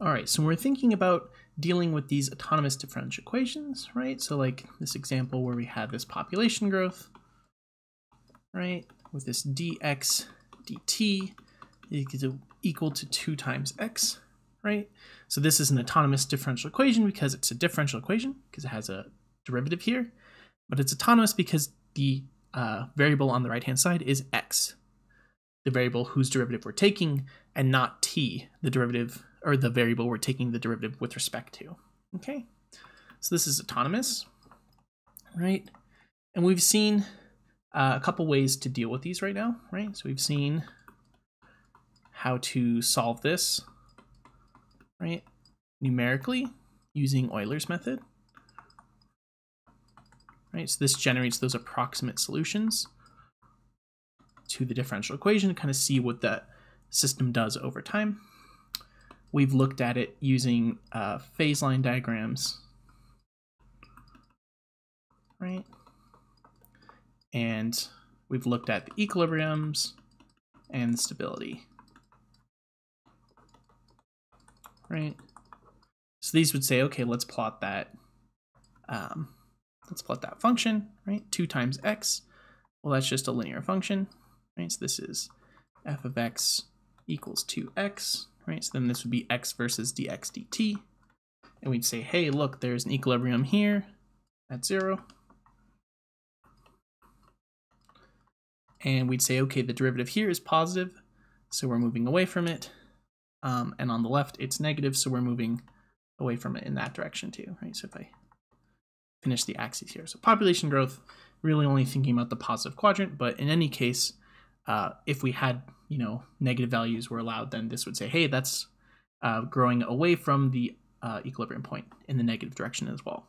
All right, so we're thinking about dealing with these autonomous differential equations, right? So like this example where we had this population growth, right? With this dx dt equal to 2 times x, right? So this is an autonomous differential equation because it's a differential equation because it has a derivative here, but it's autonomous because the uh, variable on the right-hand side is x, the variable whose derivative we're taking, and not t, the derivative or the variable we're taking the derivative with respect to. Okay, so this is autonomous, right? And we've seen uh, a couple ways to deal with these right now, right? So we've seen how to solve this, right? Numerically using Euler's method, right? So this generates those approximate solutions to the differential equation to kind of see what that system does over time. We've looked at it using uh, phase line diagrams, right? And we've looked at the equilibriums and the stability, right? So these would say, okay, let's plot that. Um, let's plot that function, right? Two times x. Well, that's just a linear function, right? So this is f of x equals 2x, right? So then this would be x versus dx dt. And we'd say, hey, look, there's an equilibrium here at zero. And we'd say, okay, the derivative here is positive, so we're moving away from it. Um, and on the left, it's negative, so we're moving away from it in that direction too, right? So if I finish the axes here. So population growth, really only thinking about the positive quadrant, but in any case, uh, if we had, you know, negative values were allowed, then this would say, hey, that's uh, growing away from the uh, equilibrium point in the negative direction as well,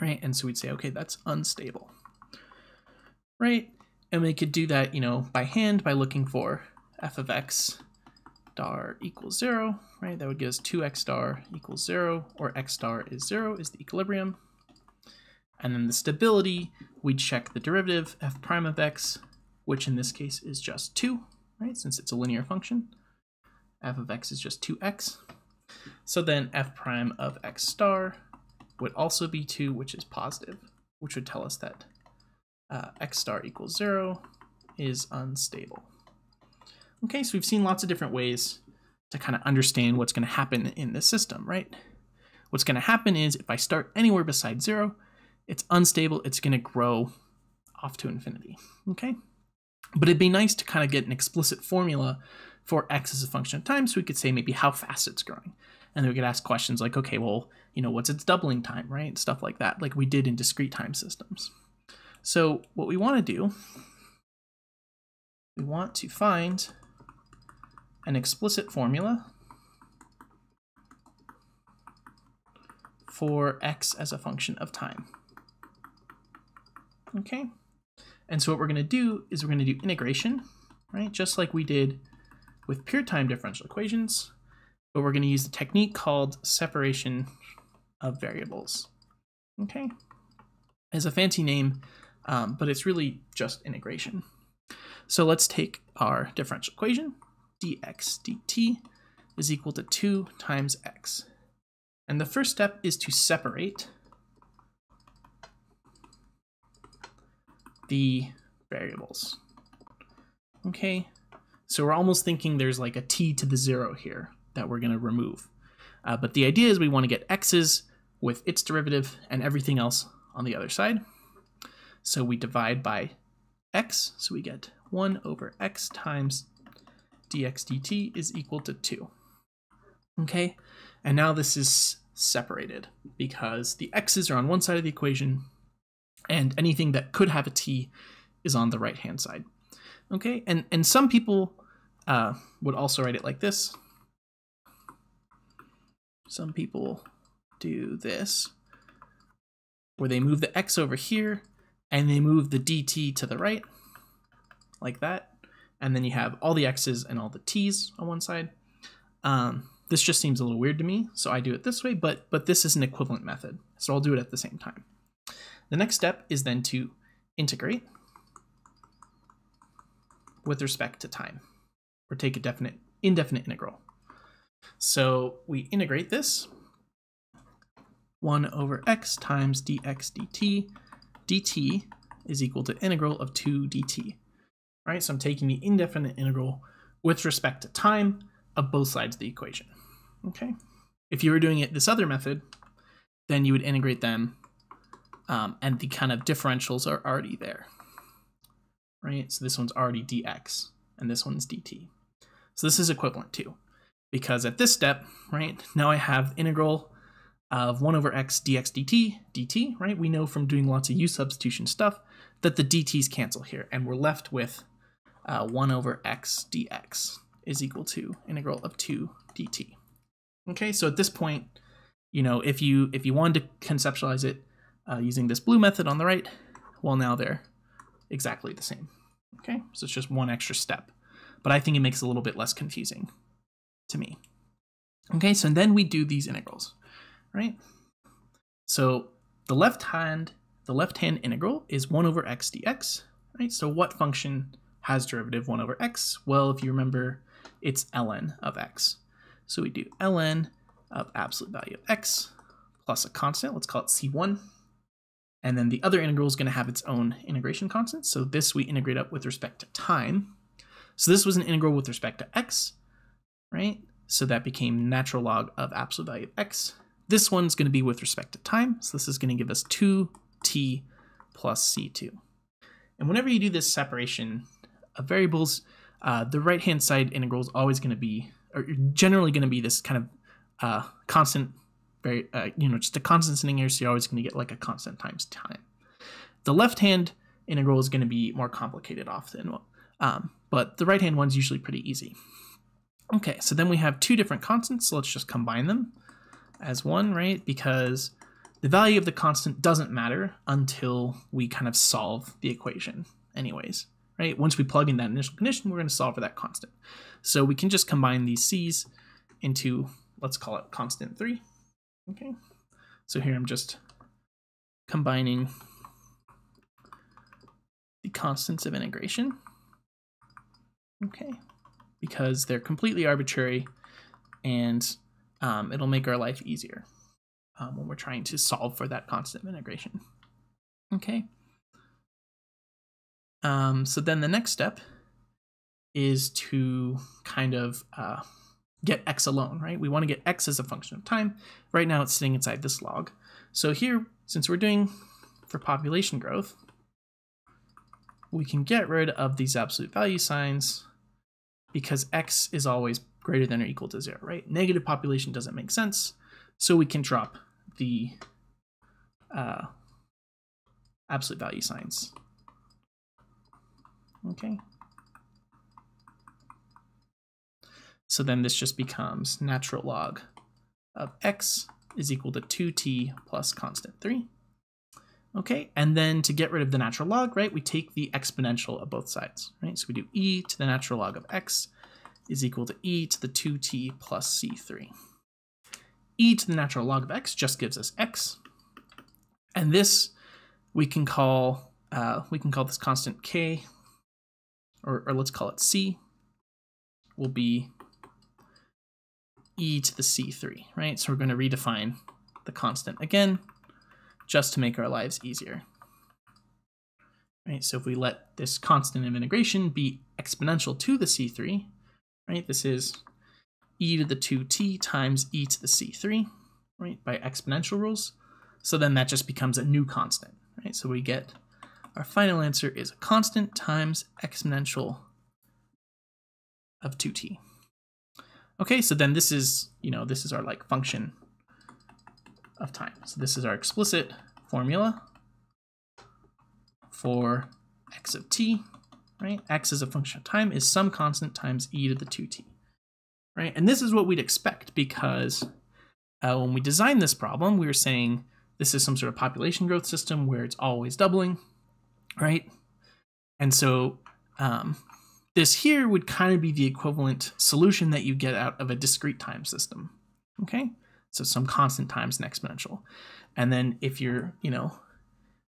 right? And so we'd say, okay, that's unstable, right? And we could do that, you know, by hand by looking for f of x star equals zero, right? That would give us 2x star equals zero, or x star is zero is the equilibrium. And then the stability, we check the derivative, f prime of x, which in this case is just 2, right? Since it's a linear function. f of x is just 2x. So then f prime of x star would also be 2, which is positive, which would tell us that uh, x star equals 0 is unstable. Okay, so we've seen lots of different ways to kind of understand what's going to happen in this system, right? What's going to happen is if I start anywhere beside 0, it's unstable, it's going to grow off to infinity, okay? But it'd be nice to kind of get an explicit formula for x as a function of time so we could say maybe how fast it's growing. And then we could ask questions like, okay, well, you know, what's its doubling time, right? Stuff like that, like we did in discrete time systems. So what we want to do, we want to find an explicit formula for x as a function of time. Okay, and so what we're going to do is we're going to do integration, right? Just like we did with pure time differential equations, but we're going to use the technique called separation of variables. Okay, as a fancy name, um, but it's really just integration. So let's take our differential equation, dx dt is equal to 2 times x. And the first step is to separate the variables. Okay, so we're almost thinking there's like a t to the zero here that we're going to remove. Uh, but the idea is we want to get x's with its derivative and everything else on the other side. So we divide by x, so we get 1 over x times dx dt is equal to 2. Okay, and now this is separated because the x's are on one side of the equation and anything that could have a t is on the right hand side. Okay, and, and some people uh, would also write it like this. Some people do this, where they move the x over here and they move the dt to the right, like that. And then you have all the x's and all the t's on one side. Um, this just seems a little weird to me, so I do it this way, but, but this is an equivalent method, so I'll do it at the same time. The next step is then to integrate with respect to time, or take a definite indefinite integral. So we integrate this. 1 over x times dx dt. dt is equal to integral of 2 dt. Right, so I'm taking the indefinite integral with respect to time of both sides of the equation. Okay. If you were doing it this other method, then you would integrate them um, and the kind of differentials are already there. Right, so this one's already dx and this one's dt. So this is equivalent to, because at this step, right, now I have integral of 1 over x dx dt, dt, right? We know from doing lots of u substitution stuff that the dt's cancel here, and we're left with uh, 1 over x dx is equal to integral of 2 dt. Okay, so at this point, you know, if you if you wanted to conceptualize it uh, using this blue method on the right, well, now they're exactly the same. Okay, so it's just one extra step, but I think it makes it a little bit less confusing to me. Okay, so then we do these integrals, right? So the left hand, the left hand integral is 1 over x dx, right? So what function has derivative 1 over x? Well, if you remember, it's ln of x. So we do ln of absolute value of x plus a constant, let's call it c1. And then the other integral is going to have its own integration constant. So this we integrate up with respect to time. So this was an integral with respect to x, right? So that became natural log of absolute value of x. This one's going to be with respect to time. So this is going to give us 2t plus c2. And whenever you do this separation of variables, uh, the right-hand side integral is always going to be, or generally going to be this kind of uh, constant, very, uh, you know, just a constant sitting here, so you're always going to get like a constant times time. The left-hand integral is going to be more complicated often, um, but the right-hand one's usually pretty easy. Okay, so then we have two different constants, so let's just combine them as one, right? Because the value of the constant doesn't matter until we kind of solve the equation anyways right? Once we plug in that initial condition, we're going to solve for that constant. So we can just combine these c's into, let's call it constant 3. Okay, so here I'm just combining the constants of integration. Okay, because they're completely arbitrary and um, it'll make our life easier um, when we're trying to solve for that constant of integration. Okay. Um, so then the next step is to kind of uh, get x alone, right? We want to get x as a function of time. Right now it's sitting inside this log. So here, since we're doing for population growth, we can get rid of these absolute value signs because x is always greater than or equal to zero, right? Negative population doesn't make sense. So we can drop the uh, absolute value signs Okay. So then this just becomes natural log of x is equal to 2t plus constant 3. Okay, and then to get rid of the natural log, right, we take the exponential of both sides, right? So we do e to the natural log of x is equal to e to the 2t plus c3. e to the natural log of x just gives us x. And this we can call, uh, we can call this constant k or, or let's call it C, will be e to the c3, right? So we're going to redefine the constant again, just to make our lives easier. Right, so if we let this constant of integration be exponential to the c3, right, this is e to the 2t times e to the c3, right, by exponential rules. So then that just becomes a new constant, right? So we get our final answer is a constant times exponential of 2t. Okay, so then this is, you know, this is our like function of time. So this is our explicit formula for x of t, right? x as a function of time is some constant times e to the 2t, right? And this is what we'd expect because uh, when we designed this problem, we were saying this is some sort of population growth system where it's always doubling, right? And so um, this here would kind of be the equivalent solution that you get out of a discrete time system, okay? So some constant times an exponential. And then if you're, you know,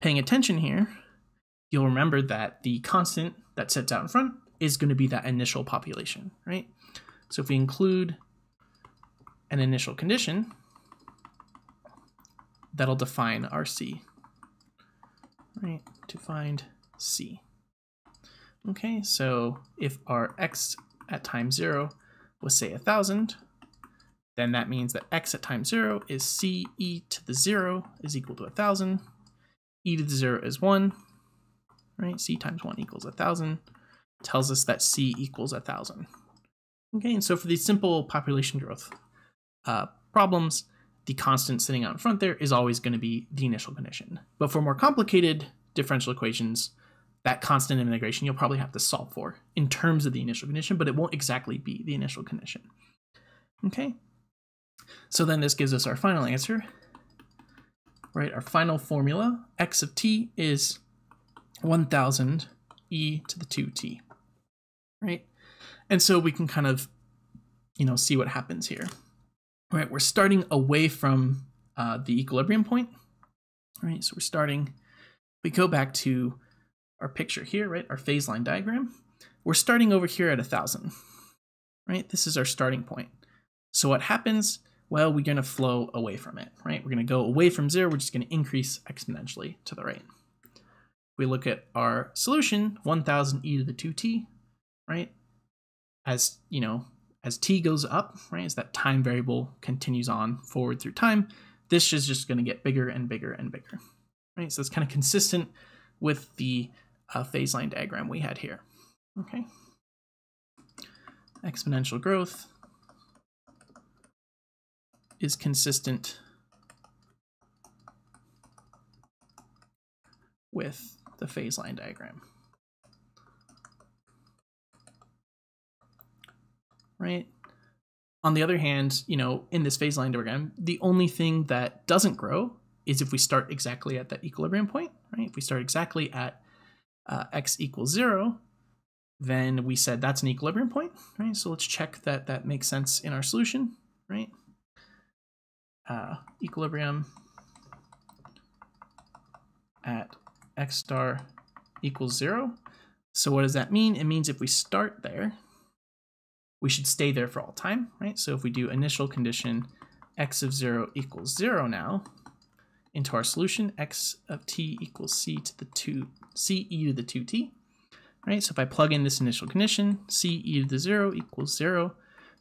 paying attention here, you'll remember that the constant that sits out in front is going to be that initial population, right? So if we include an initial condition that'll define our C. Right, to find C. Okay, so if our x at time zero was say a thousand, then that means that x at time zero is c e to the zero is equal to a thousand. e to the zero is one, right? c times one equals a thousand. Tells us that c equals a thousand. Okay, and so for these simple population growth uh, problems, the constant sitting out in front there is always going to be the initial condition. But for more complicated differential equations, that constant integration you'll probably have to solve for in terms of the initial condition, but it won't exactly be the initial condition. Okay, so then this gives us our final answer, right? Our final formula, x of t is 1000 e to the 2t, right? And so we can kind of, you know, see what happens here. Right, we're starting away from uh, the equilibrium point, right? So we're starting, we go back to our picture here, right? Our phase line diagram. We're starting over here at a 1,000, right? This is our starting point. So what happens? Well, we're going to flow away from it, right? We're going to go away from zero. We're just going to increase exponentially to the right. We look at our solution, 1000 e to the 2t, right? As, you know, as t goes up, right, as that time variable continues on forward through time, this is just going to get bigger and bigger and bigger, right? So it's kind of consistent with the uh, phase line diagram we had here, okay? Exponential growth is consistent with the phase line diagram. right? On the other hand, you know, in this phase line diagram, the only thing that doesn't grow is if we start exactly at that equilibrium point, right? If we start exactly at uh, x equals zero, then we said that's an equilibrium point, right? So let's check that that makes sense in our solution, right? Uh, equilibrium at x star equals zero. So what does that mean? It means if we start there, we should stay there for all time, right? So if we do initial condition x of 0 equals 0 now, into our solution, x of t equals c to the 2, c e to the 2t, right? So if I plug in this initial condition, c e to the 0 equals 0,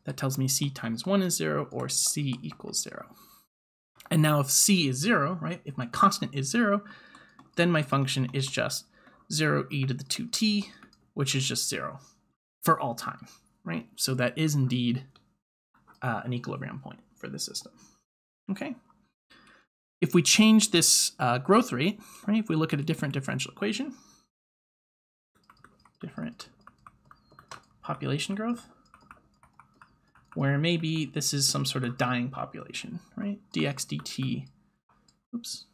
that tells me c times 1 is 0 or c equals 0. And now if c is 0, right, if my constant is 0, then my function is just 0 e to the 2t, which is just 0 for all time right? So that is indeed uh, an equilibrium point for the system. Okay. If we change this uh, growth rate, right, if we look at a different differential equation, different population growth, where maybe this is some sort of dying population, right? dx dt, oops,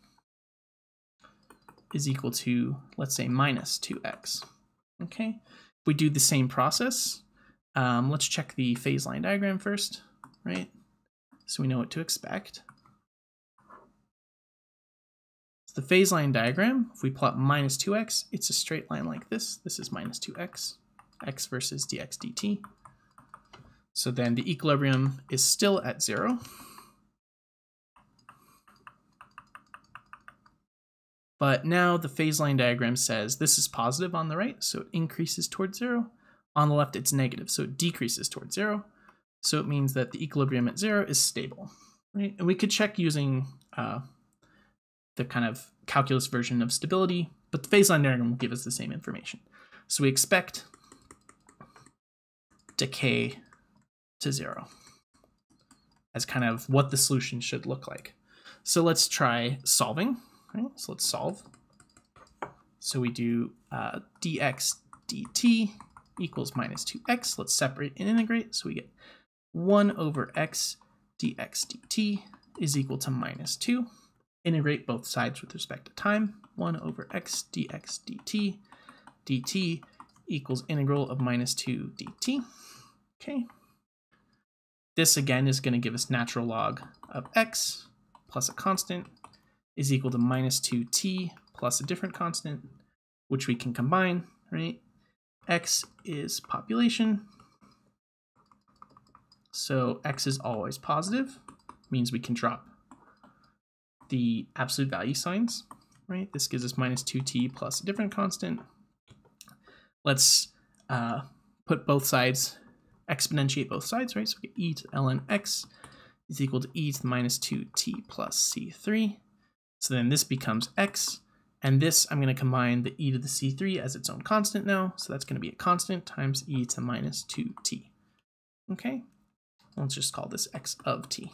is equal to, let's say, minus 2x. Okay, if we do the same process, um, let's check the phase line diagram first, right? So we know what to expect. The phase line diagram, if we plot minus 2x, it's a straight line like this. This is minus 2x, x versus dx dt. So then the equilibrium is still at zero. But now the phase line diagram says this is positive on the right, so it increases towards zero. On the left, it's negative, so it decreases towards zero. So it means that the equilibrium at zero is stable. Right? And we could check using uh, the kind of calculus version of stability, but the phase line diagram will give us the same information. So we expect decay to zero as kind of what the solution should look like. So let's try solving. Right? So let's solve. So we do uh, dx dt equals minus 2x. Let's separate and integrate. So we get 1 over x dx dt is equal to minus 2. Integrate both sides with respect to time. 1 over x dx dt dt equals integral of minus 2 dt. Okay. This again is going to give us natural log of x plus a constant is equal to minus 2t plus a different constant, which we can combine, right? X is population. So x is always positive, means we can drop the absolute value signs, right? This gives us minus 2t plus a different constant. Let's uh, put both sides, exponentiate both sides, right? So we get e to ln x is equal to e to the minus 2t plus c3. So then this becomes x, and this I'm going to combine the e to the c3 as its own constant now. So that's going to be a constant times e to minus 2t. Okay, let's just call this x of t.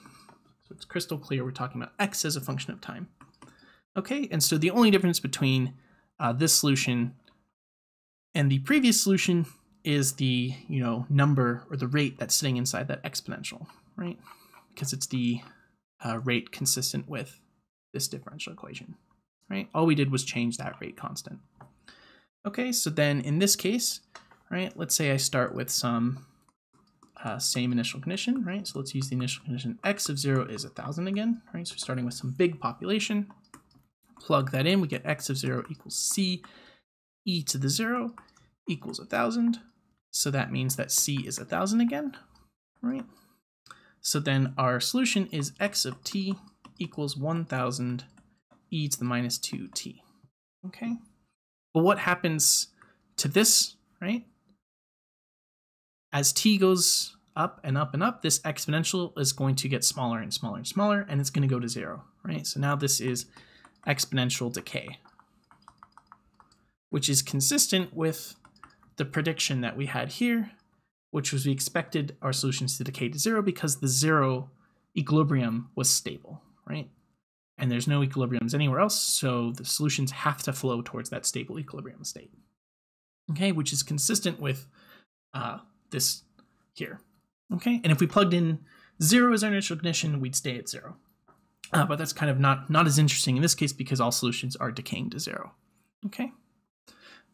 It's crystal clear we're talking about x as a function of time. Okay, and so the only difference between uh, this solution and the previous solution is the you know number or the rate that's sitting inside that exponential, right? Because it's the uh, rate consistent with this differential equation, right? All we did was change that rate constant. Okay, so then in this case, right, let's say I start with some uh, same initial condition, right? So let's use the initial condition x of 0 is 1,000 again, right? So starting with some big population, plug that in, we get x of 0 equals c e to the 0 equals 1,000. So that means that c is 1,000 again, right? So then our solution is x of t equals 1,000 e to the minus 2t, okay? But what happens to this, right? As t goes up and up and up, this exponential is going to get smaller and smaller and smaller, and it's going to go to zero, right? So now this is exponential decay, which is consistent with the prediction that we had here, which was we expected our solutions to decay to zero because the zero equilibrium was stable, right? And there's no equilibriums anywhere else, so the solutions have to flow towards that stable equilibrium state. Okay, which is consistent with uh, this here. Okay, and if we plugged in zero as our initial condition, we'd stay at zero. Uh, but that's kind of not, not as interesting in this case because all solutions are decaying to zero. Okay,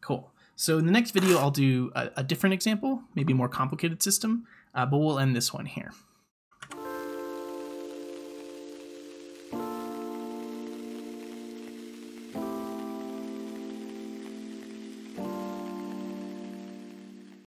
cool. So in the next video, I'll do a, a different example, maybe a more complicated system, uh, but we'll end this one here.